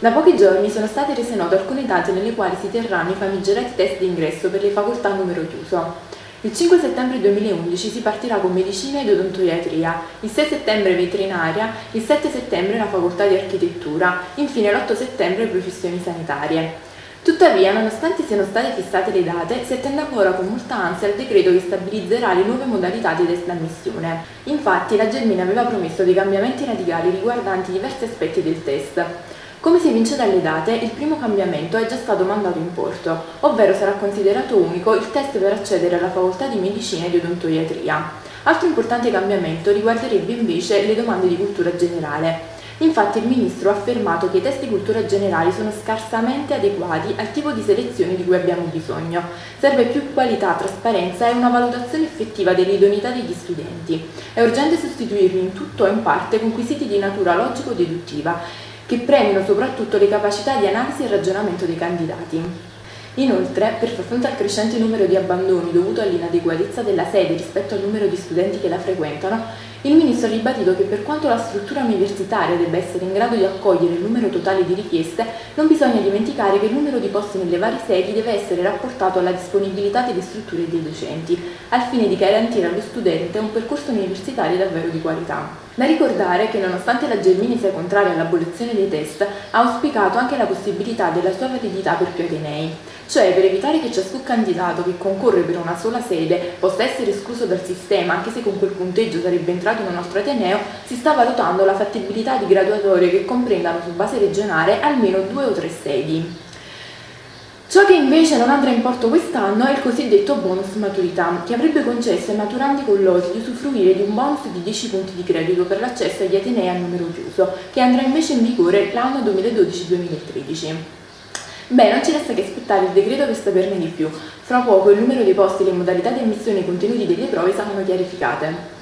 Da pochi giorni sono state rese note alcune date nelle quali si terranno i famigerati test d'ingresso per le facoltà a numero chiuso. Il 5 settembre 2011 si partirà con medicina ed odontoiatria, il 6 settembre veterinaria, il 7 settembre la facoltà di architettura, infine l'8 settembre professioni sanitarie. Tuttavia, nonostante siano state fissate le date, si attende ancora con molta ansia il decreto che stabilizzerà le nuove modalità di test d'ammissione. Infatti, la Gelmini aveva promesso dei cambiamenti radicali riguardanti diversi aspetti del test. Come si evince dalle date, il primo cambiamento è già stato mandato in porto, ovvero sarà considerato unico il test per accedere alla facoltà di medicina e di odontoiatria. Altro importante cambiamento riguarderebbe invece le domande di cultura generale. Infatti il Ministro ha affermato che i test di cultura generali sono scarsamente adeguati al tipo di selezione di cui abbiamo bisogno. Serve più qualità, trasparenza e una valutazione effettiva dell'idoneità degli studenti. È urgente sostituirli in tutto o in parte con quesiti di natura logico-deduttiva che premiano soprattutto le capacità di analisi e ragionamento dei candidati. Inoltre, per far fronte al crescente numero di abbandoni dovuto all'inadeguatezza della sede rispetto al numero di studenti che la frequentano, il Ministro ha ribadito che per quanto la struttura universitaria debba essere in grado di accogliere il numero totale di richieste, non bisogna dimenticare che il numero di posti nelle varie sedi deve essere rapportato alla disponibilità delle strutture e dei docenti, al fine di garantire allo studente un percorso universitario davvero di qualità. Da ricordare che nonostante la Gelmini sia contraria all'abolizione dei test, ha auspicato anche la possibilità della sua validità per più atenei, cioè per evitare che ciascun candidato che concorre per una sola sede possa essere escluso dal sistema, anche se con quel punteggio sarebbe entrato in un altro ateneo, si sta valutando la fattibilità di graduatorie che comprendano su base regionale almeno due o tre sedi. Ciò che invece non andrà in porto quest'anno è il cosiddetto bonus maturità, che avrebbe concesso ai maturanti con loti di usufruire di un bonus di 10 punti di credito per l'accesso agli Atenei a numero chiuso, che andrà invece in vigore l'anno 2012-2013. Beh, non ci resta che aspettare il decreto per saperne di più. Fra poco il numero dei posti e le modalità di ammissione ai contenuti delle prove saranno chiarificate.